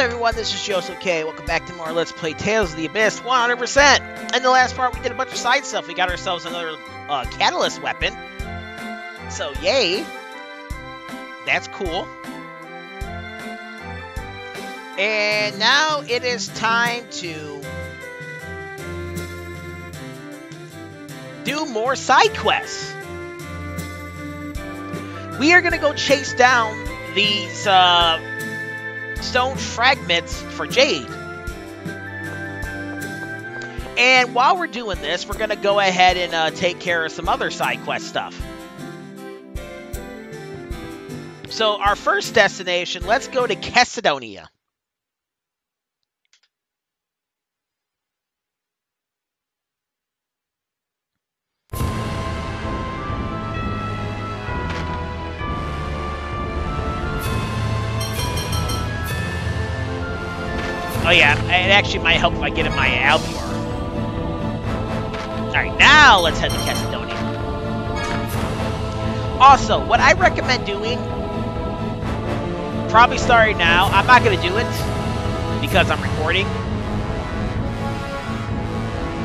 Everyone, this is Joseph K. Welcome back to more Let's Play Tales of the Abyss 100%. In the last part, we did a bunch of side stuff. We got ourselves another uh, catalyst weapon. So, yay. That's cool. And now it is time to do more side quests. We are going to go chase down these uh, stone fragments for Jade. And while we're doing this, we're going to go ahead and uh, take care of some other side quest stuff. So our first destination, let's go to Chesedonia. Oh yeah, it actually might help if I get in my Albiore. Alright, now let's head to Chesedonia. Also, what I recommend doing, probably starting now, I'm not going to do it because I'm recording.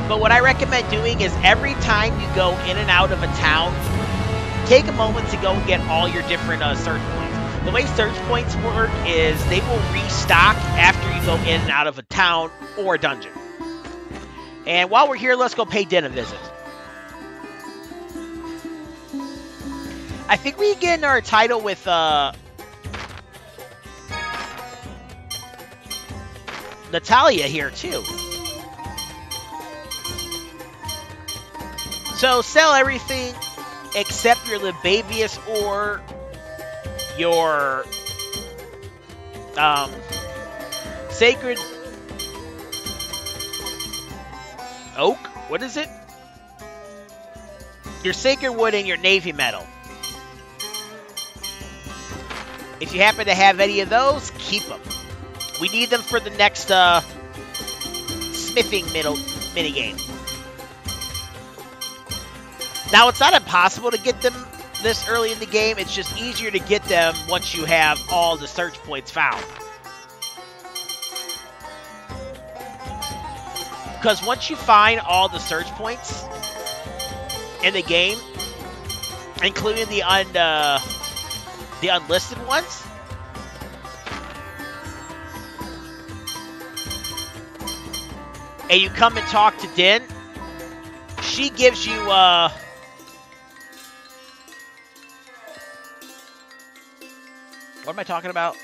But what I recommend doing is every time you go in and out of a town, take a moment to go and get all your different uh, points. The way search points work is they will restock after you go in and out of a town or a dungeon. And while we're here, let's go pay Din a visit. I think we get in our title with uh, Natalia here too. So sell everything except your Libavius or your um, sacred oak. What is it? Your sacred wood and your navy metal. If you happen to have any of those, keep them. We need them for the next uh, smithing middle mini game. Now, it's not impossible to get them this early in the game. It's just easier to get them once you have all the search points found. Because once you find all the search points in the game, including the un uh, the unlisted ones, and you come and talk to Din, she gives you uh What am I talking about?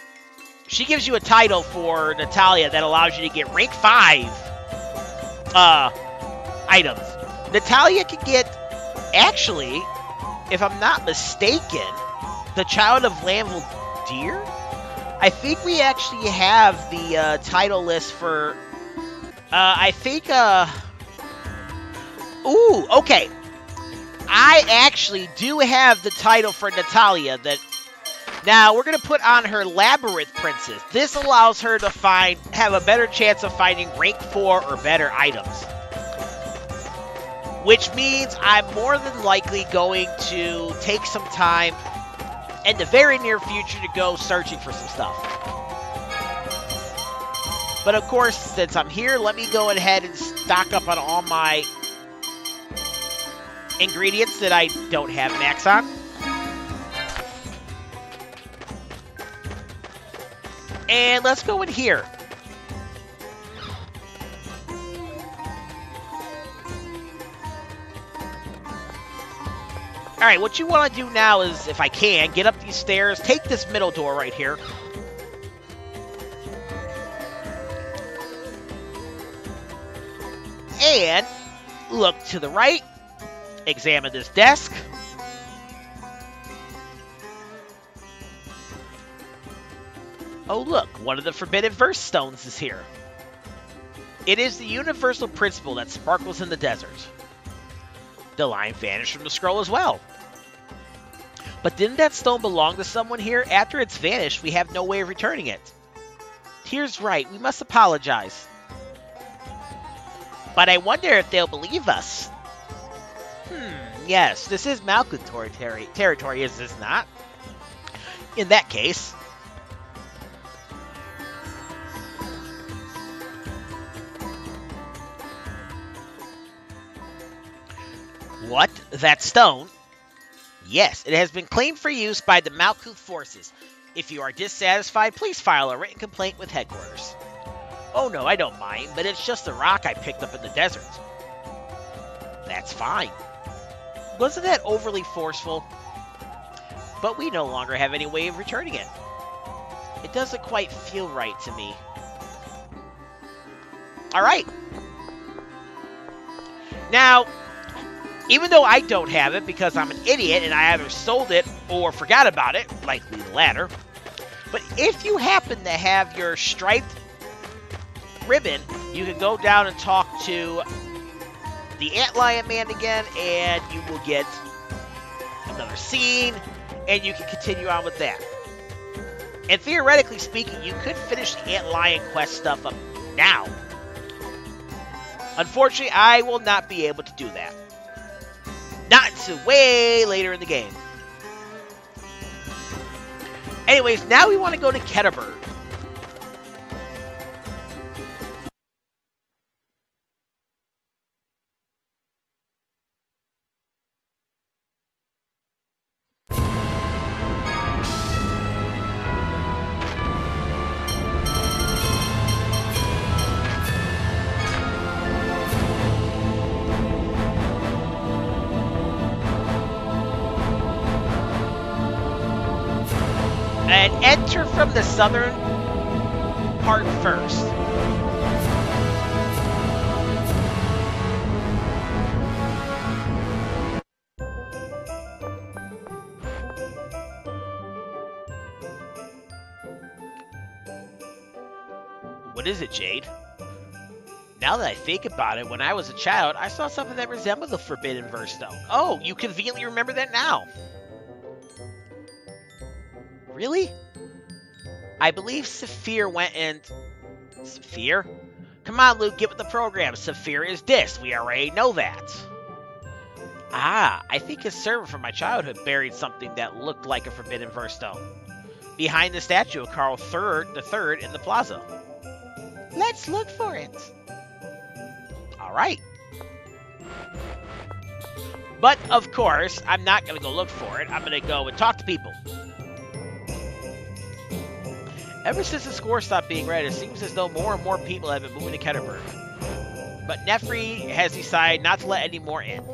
She gives you a title for Natalia that allows you to get rank 5 uh, items. Natalia can get, actually, if I'm not mistaken, the Child of Lanvil Deer? I think we actually have the uh, title list for. Uh, I think. Uh, ooh, okay. I actually do have the title for Natalia that now, we're going to put on her Labyrinth Princess. This allows her to find have a better chance of finding rank 4 or better items. Which means I'm more than likely going to take some time in the very near future to go searching for some stuff. But of course, since I'm here, let me go ahead and stock up on all my ingredients that I don't have max on. And let's go in here. Alright, what you want to do now is, if I can, get up these stairs, take this middle door right here. And look to the right, examine this desk. Oh look, one of the Forbidden Verse stones is here. It is the universal principle that sparkles in the desert. The line vanished from the scroll as well. But didn't that stone belong to someone here? After it's vanished, we have no way of returning it. Tears right, we must apologize. But I wonder if they'll believe us. Hmm, yes, this is Malkuth ter territory, is this not? In that case, What? That stone? Yes, it has been claimed for use by the Malkuth forces. If you are dissatisfied, please file a written complaint with headquarters. Oh no, I don't mind, but it's just a rock I picked up in the desert. That's fine. Wasn't that overly forceful? But we no longer have any way of returning it. It doesn't quite feel right to me. Alright. Now, even though I don't have it because I'm an idiot and I either sold it or forgot about it, likely the latter, but if you happen to have your striped ribbon, you can go down and talk to the Antlion Man again, and you will get another scene, and you can continue on with that. And theoretically speaking, you could finish the Antlion quest stuff up now. Unfortunately, I will not be able to do that. Not until way later in the game. Anyways, now we want to go to Keterburg. And enter from the southern part first. What is it, Jade? Now that I think about it, when I was a child, I saw something that resembled the Forbidden Verse though. Oh, you conveniently remember that now. Really? I believe Saphir went and... Saphir? Come on, Luke, get with the program. Saphir is this. We already know that. Ah, I think his servant from my childhood buried something that looked like a Forbidden Verse Stone. Behind the statue of Carl III, the Third in the plaza. Let's look for it. All right. But, of course, I'm not going to go look for it. I'm going to go and talk to people. Ever since the score stopped being read, it seems as though more and more people have been moving to Keterburg. But Nephry has decided not to let any more in.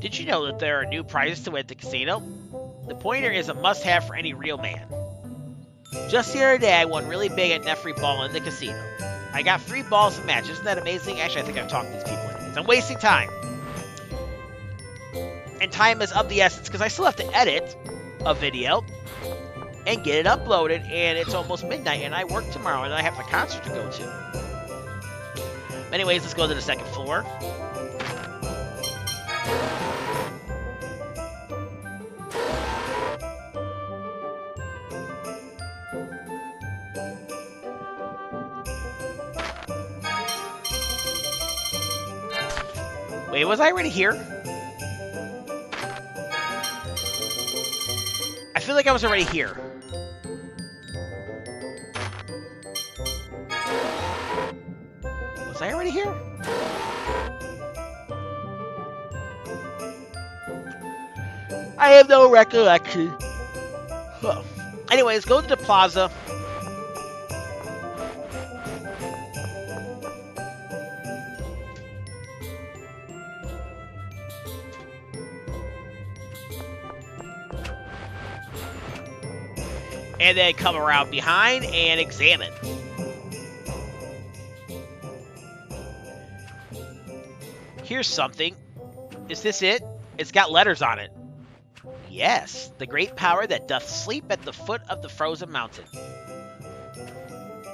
Did you know that there are new prizes to win at the casino? The pointer is a must-have for any real man. Just the other day, I won really big at Nephry Ball in the casino. I got three balls and match. Isn't that amazing? Actually, I think I've talked to these people. I'm wasting time. And time is of the essence because I still have to edit a video and get it uploaded, and it's almost midnight, and I work tomorrow, and I have a concert to go to. Anyways, let's go to the second floor. Wait, was I already here? I feel like I was already here. Was I already here? I have no recollection. Huh. Anyways, go to the plaza. And then come around behind and examine. Here's something. Is this it? It's got letters on it. Yes, the great power that doth sleep at the foot of the frozen mountain.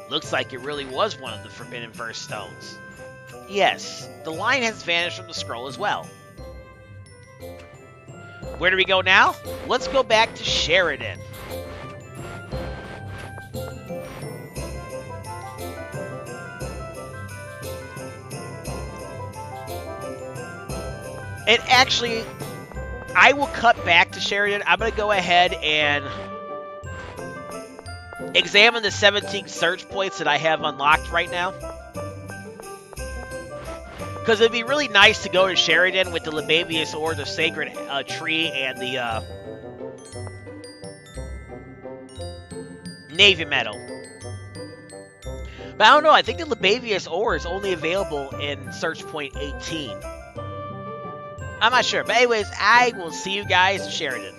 Looks like it really was one of the Forbidden Verse stones. Yes, the line has vanished from the scroll as well. Where do we go now? Let's go back to Sheridan. And actually, I will cut back to Sheridan. I'm going to go ahead and examine the 17 search points that I have unlocked right now. Because it'd be really nice to go to Sheridan with the Libavius or the Sacred uh, Tree and the uh, Navy Metal. But I don't know, I think the Libavius ore is only available in Search Point 18. I'm not sure. But anyways, I will see you guys in Sheridan.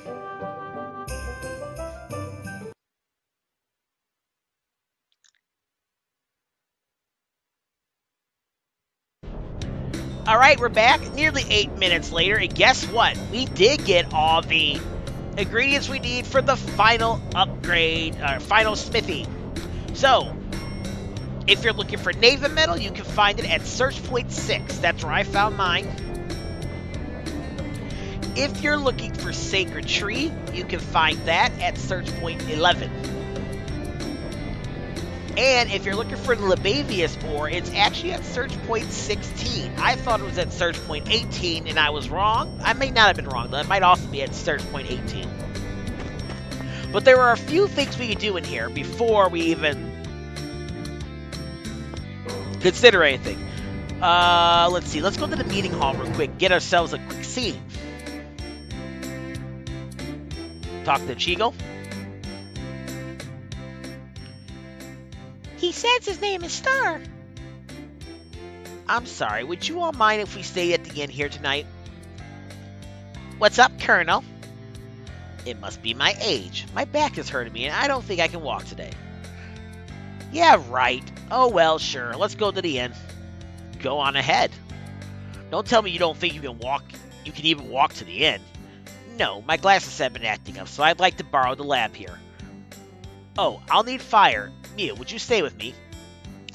All right, we're back nearly eight minutes later, and guess what? We did get all the ingredients we need for the final upgrade, uh, final smithy. So, if you're looking for Navy Metal, you can find it at Search Point 6. That's where I found mine. If you're looking for Sacred Tree, you can find that at Search Point 11. And if you're looking for the Libavius ore, it's actually at search point 16. I thought it was at search point 18, and I was wrong. I may not have been wrong, though. It might also be at search point 18. But there are a few things we could do in here before we even consider anything. Uh, let's see. Let's go to the meeting hall real quick. Get ourselves a quick scene. Talk to Cheagle. He says his name is Star. I'm sorry, would you all mind if we stayed at the inn here tonight? What's up, Colonel? It must be my age. My back is hurting me, and I don't think I can walk today. Yeah, right. Oh well, sure. Let's go to the inn. Go on ahead. Don't tell me you don't think you can walk. You can even walk to the inn. No, my glasses have been acting up, so I'd like to borrow the lab here. Oh, I'll need fire. Mieu, would you stay with me?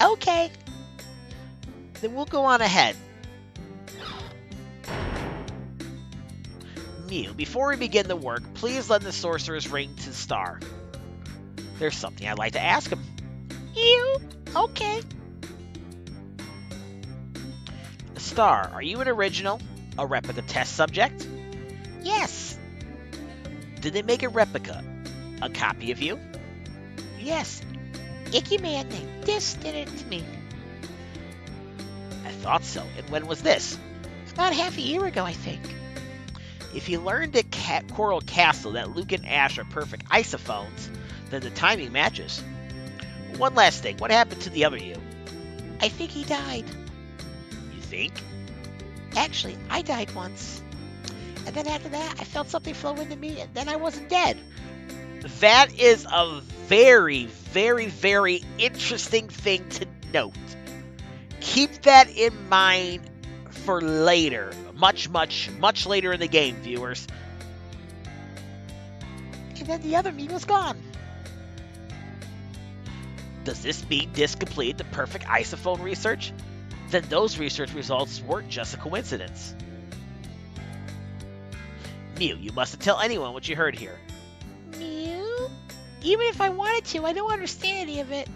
Okay. Then we'll go on ahead. Mieu, before we begin the work, please lend the sorcerer's ring to Star. There's something I'd like to ask him. You? Okay. Star, are you an original? A replica test subject? Yes. Did they make a replica? A copy of you? Yes. Icky man named Dist did it to me. I thought so. And when was this? About half a year ago, I think. If you learned at Coral Castle that Luke and Asch are perfect isofons, then the timing matches. One last thing. What happened to the other you? I think he died. You think? Actually, I died once. And then after that, I felt something flow into me, and then I wasn't dead. That is a very, very, very interesting thing to note. Keep that in mind for later. Much, much, much later in the game, viewers. And then the other me was gone. Does this mean Dist completed the perfect isofon research? Then those research results weren't just a coincidence. Mieu, you mustn't tell anyone what you heard here. Mew? Even if I wanted to, I don't understand any of it.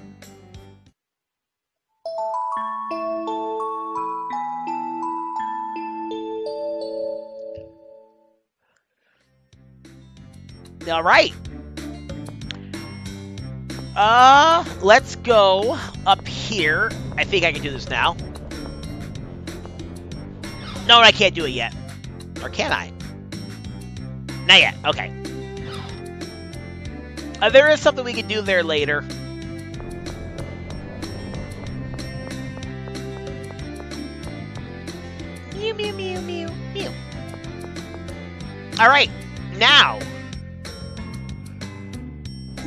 All right. Uh, let's go up here. I think I can do this now. No, I can't do it yet. Or can I? Not yet. Okay. Uh, there is something we can do there later. Mew, mew, mew, mew, mew. All right, now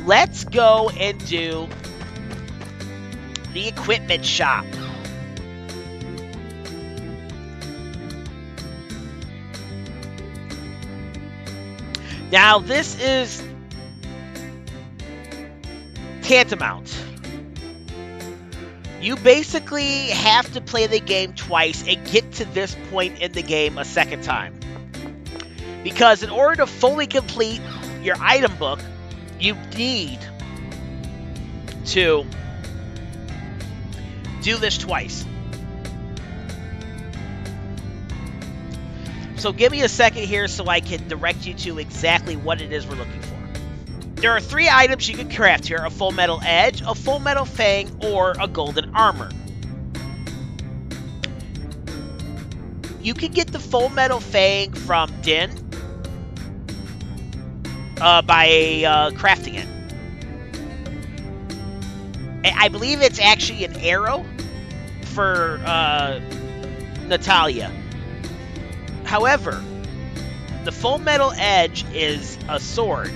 let's go and do the equipment shop. Now, this is tantamount. You basically have to play the game twice and get to this point in the game a second time. Because in order to fully complete your item book, you need to do this twice. So give me a second here so I can direct you to exactly what it is we're looking for. There are three items you can craft here, a full metal edge, a full metal fang, or a golden armor. you can get the Full Metal Fang from Din uh, by uh, crafting it. I believe it's actually an arrow for uh, Natalia. However, the Full Metal Edge is a sword,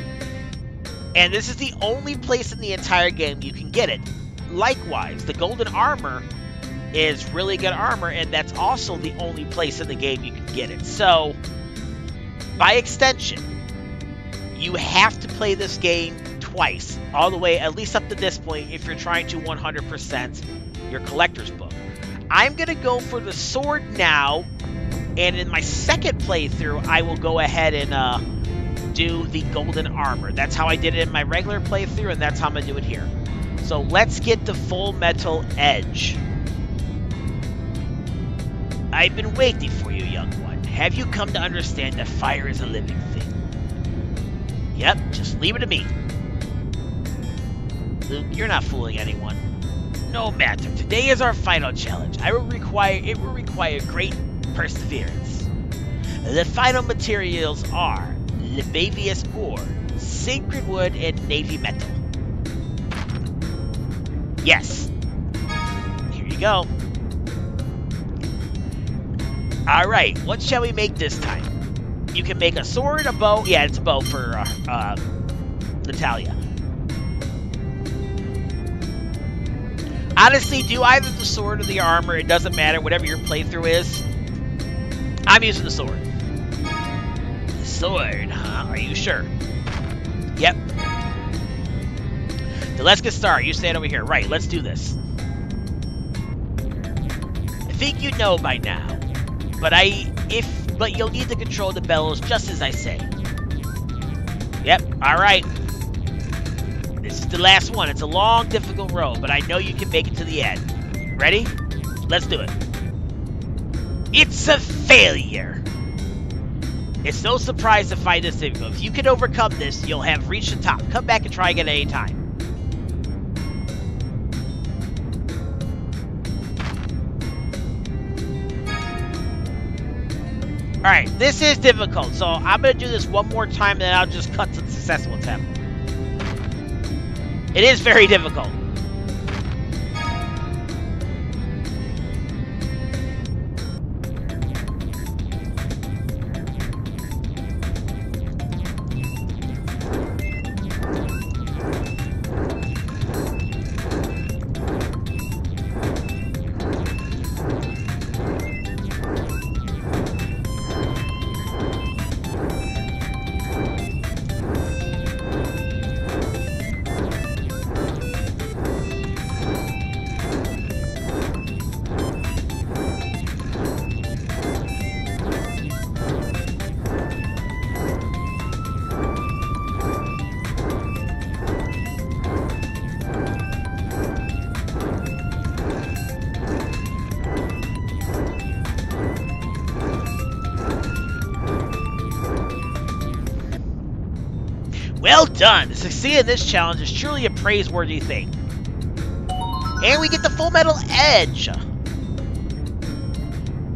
and this is the only place in the entire game you can get it. Likewise, the Golden Armor is really good armor, and that's also the only place in the game you can get it. So, by extension, you have to play this game twice, all the way, at least up to this point, if you're trying to 100% your collector's book. I'm going to go for the sword now, and in my second playthrough, I will go ahead and uh, do the golden armor. That's how I did it in my regular playthrough, and that's how I'm going to do it here. So let's get the full metal edge. I've been waiting for you, young one. Have you come to understand that fire is a living thing? Yep, just leave it to me. Luke, you're not fooling anyone. No matter. Today is our final challenge. I will require it will require great perseverance. The final materials are Libavius ore, sacred wood, and navy metal. Yes. Here you go. Alright, what shall we make this time? You can make a sword, a bow. Yeah, it's a bow for uh, uh, Natalia. Honestly, do either the sword or the armor. It doesn't matter, whatever your playthrough is. I'm using the sword. The sword, huh? Are you sure? Yep. So let's get started. You stand over here. Right, let's do this. I think you know by now. But I... If... But you'll need to control the bellows just as I say. Yep, alright. This is the last one. It's a long, difficult road, but I know you can make it to the end. Ready? Let's do it. It's a failure! It's no surprise to find this difficult. If you can overcome this, you'll have reached the top. Come back and try again any time. Alright, this is difficult, so I'm going to do this one more time and then I'll just cut to the successful attempt. It is very difficult. Done! To succeed in this challenge is truly a praiseworthy thing. And we get the Full Metal Edge!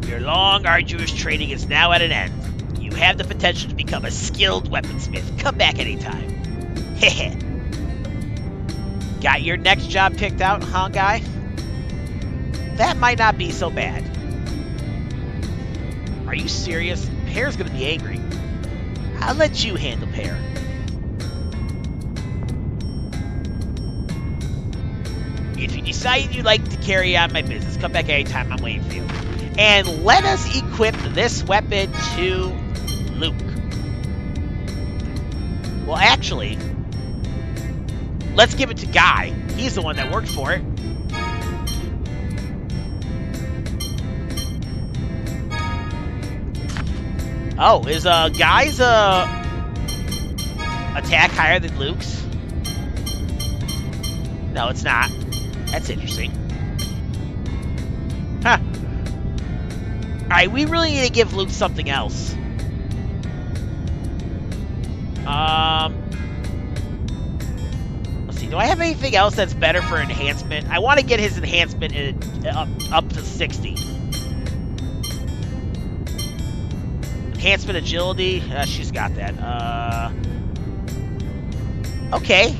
Your long, arduous training is now at an end. You have the potential to become a skilled weaponsmith. Come back anytime. Heh Got your next job picked out, huh, guy? That might not be so bad. Are you serious? Pere's gonna be angry. I'll let you handle Pere. If you decide you'd like to carry on my business, come back anytime. I'm waiting for you. And let us equip this weapon to Luke. Well, actually, let's give it to Guy. He's the one that worked for it. Oh, is uh Guy's uh attack higher than Luke's? No, it's not. That's interesting. Huh. Alright, we really need to give Luke something else. Um... Let's see, do I have anything else that's better for enhancement? I want to get his enhancement in, up, up to 60. Enhancement agility. Uh, she's got that. Uh, okay.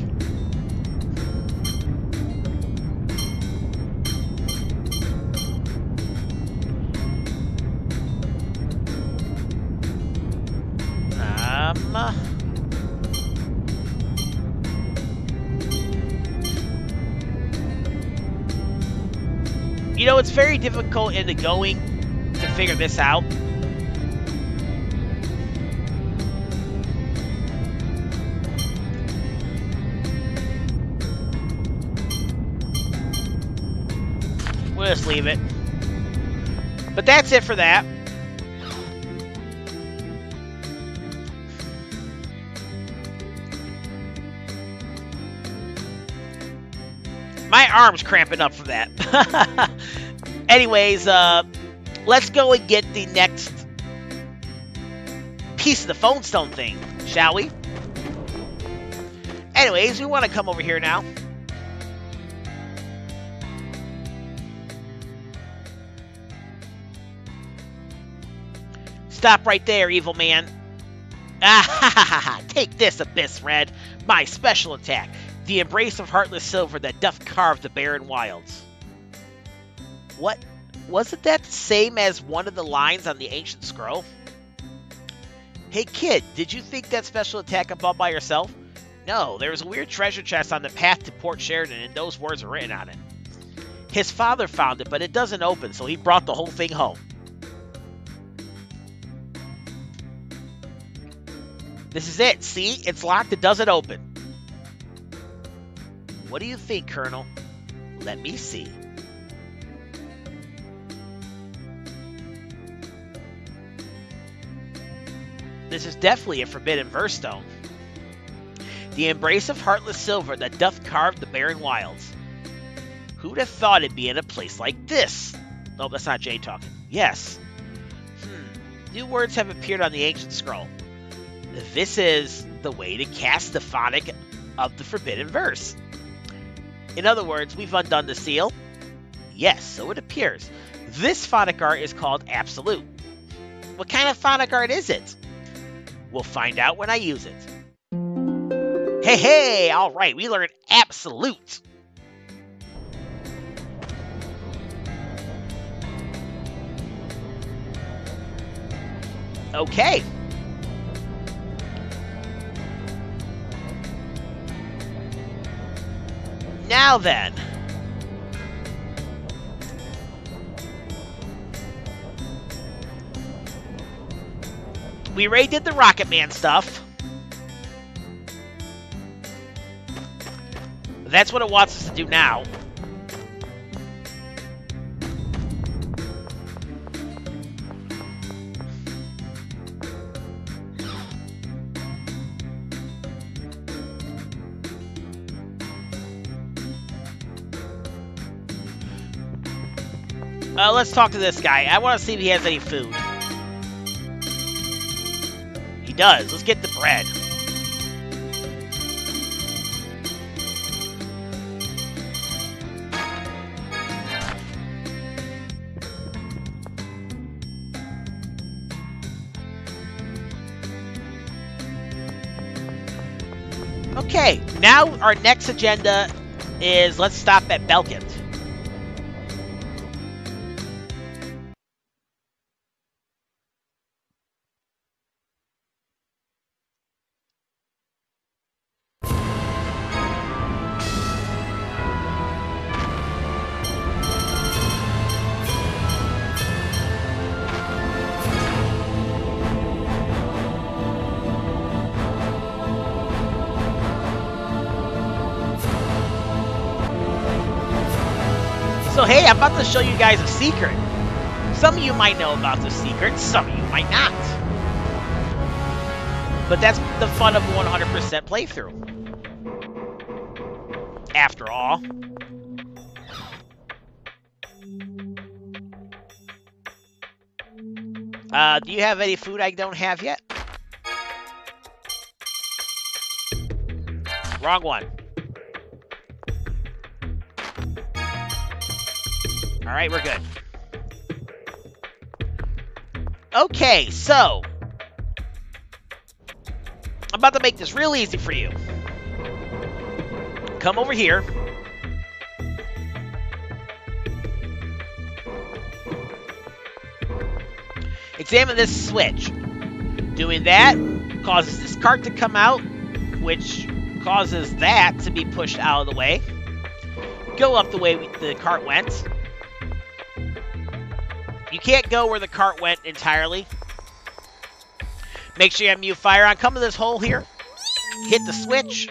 Very difficult in the going to figure this out. We'll just leave it. But that's it for that. My arm's cramping up from that. Anyways, uh, let's go and get the next piece of the fonstone thing, shall we? Anyways, we want to come over here now. Stop right there, evil man. Ah ha ha ha! Take this, Abyss Red, my special attack, the embrace of heartless silver that doth carve the barren wilds. What? Wasn't that the same as one of the lines on the ancient scroll? Hey kid, did you think that special attack up all by yourself? No, there was a weird treasure chest on the path to Port Sheridan, and those words are written on it. His father found it, but it doesn't open, so he brought the whole thing home. This is it. See? It's locked. It doesn't open. What do you think, Colonel? Let me see. This is definitely a forbidden verse stone. The embrace of heartless silver that doth carve the barren wilds. Who'd have thought it'd be in a place like this? No, that's not Jay talking. Yes. Hmm. New words have appeared on the ancient scroll. This is the way to cast the fonic of the forbidden verse. In other words, we've undone the seal. Yes, so it appears. This fonic arte is called Absolute. What kind of fonic arte is it? We'll find out when I use it. Hey, hey, all right, we learned Absolute. Okay. Now then. We already did the Rocket Man stuff. That's what it wants us to do now. Uh, let's talk to this guy. I want to see if he has any food. Does. Let's get the bread. Okay, now our next agenda is let's stop at Belkend. To show you guys a secret. Some of you might know about the secret, some of you might not. But that's the fun of 100% playthrough. After all. Uh, do you have any food I don't have yet? Wrong one. All right, we're good. Okay, so I'm about to make this real easy for you. Come over here. Examine this switch. Doing that causes this cart to come out, which causes that to be pushed out of the way. Go up the way we, the cart went. You can't go where the cart went entirely. Make sure you have Mieu Fire on. Come to this hole here. Hit the switch.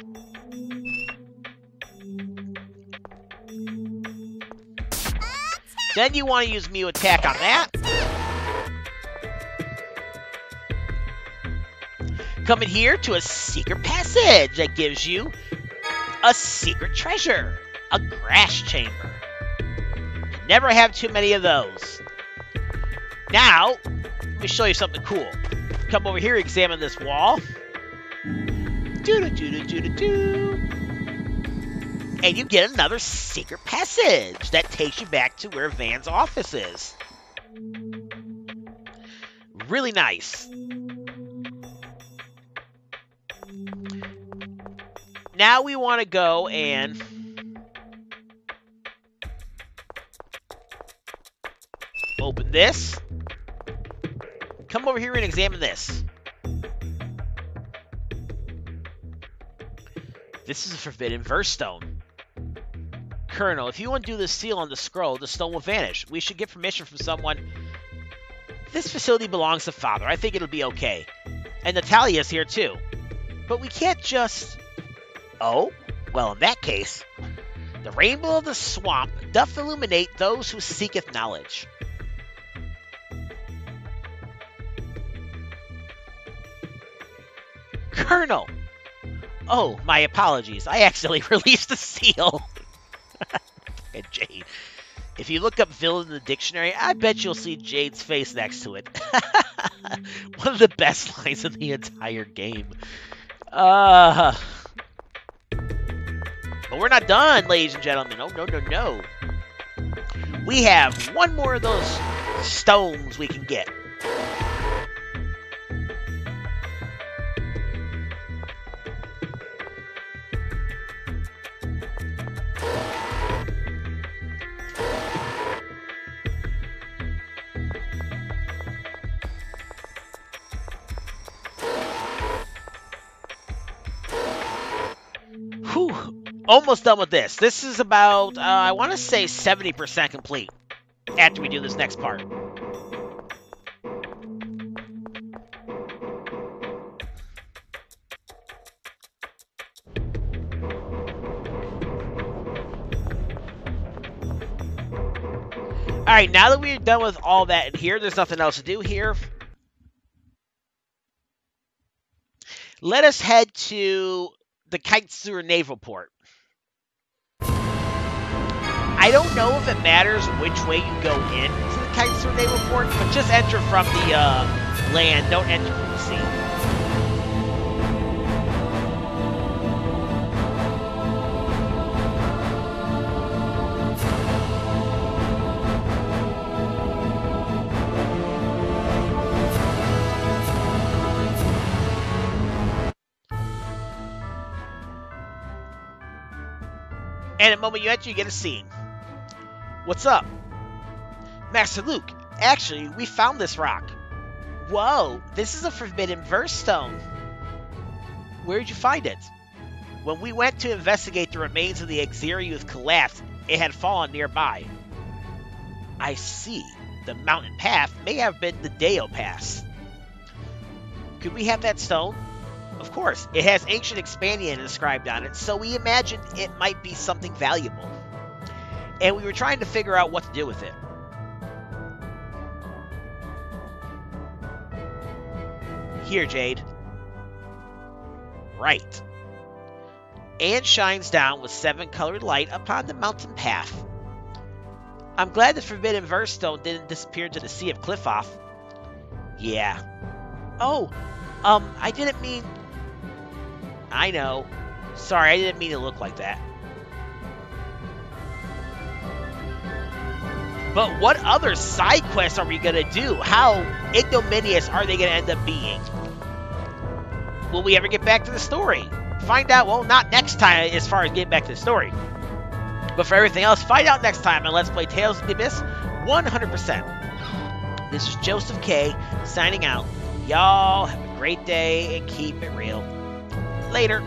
Then you want to use Mieu attack on that. Coming here to a secret passage that gives you a secret treasure, a grass chamber. Never have too many of those. Now, let me show you something cool. Come over here, examine this wall. Doo -doo -doo -doo -doo -doo and you get another secret passage that takes you back to where Van's office is. Really nice. Now we want to go and open this. Come over here and examine this. This is a forbidden verse stone. Colonel, if you undo the seal on the scroll, the stone will vanish. We should get permission from someone. This facility belongs to Father. I think it'll be okay. And Natalia's here too. But we can't just... Oh? Well, in that case, the rainbow of the swamp doth illuminate those who seeketh knowledge. Colonel! Oh, my apologies. I accidentally released the seal. Jade. If you look up villain in the dictionary, I bet you'll see Jade's face next to it. One of the best lines in the entire game. Uh, but we're not done, ladies and gentlemen. Oh, no, no, no. We have one more of those stones we can get. Almost done with this. This is about, uh, I want to say 70% complete after we do this next part. Alright, now that we're done with all that in here, there's nothing else to do here. Let us head to the Kaitzur Naval Port. I don't know if it matters which way you go in to the Kaitzur Naval Port, but just enter from the uh, land, don't enter from the sea. And the moment you enter, you get a scene. What's up? Master Luke, actually, we found this rock. Whoa, this is a forbidden verse stone. Where did you find it? When we went to investigate the remains of the Akzeriuth collapse, it had fallen nearby. I see. The mountain path may have been the Deo Pass. Could we have that stone? Of course, it has ancient Ispanian inscribed on it, so we imagined it might be something valuable. And we were trying to figure out what to do with it. Here, Jade. Right. And shines down with seven colored light upon the mountain path. I'm glad the Forbidden Verse Stone didn't disappear into the Sea of Qliphoth. Yeah. Oh, um, I didn't mean I know. Sorry, I didn't mean to look like that. But what other side quests are we going to do? How ignominious are they going to end up being? will we ever get back to the story? Find out, well, not next time as far as getting back to the story. But for everything else, find out next time on Let's Play Tales of the Abyss 100%. This is Joseph K signing out. Y'all have a great day and keep it real. Later.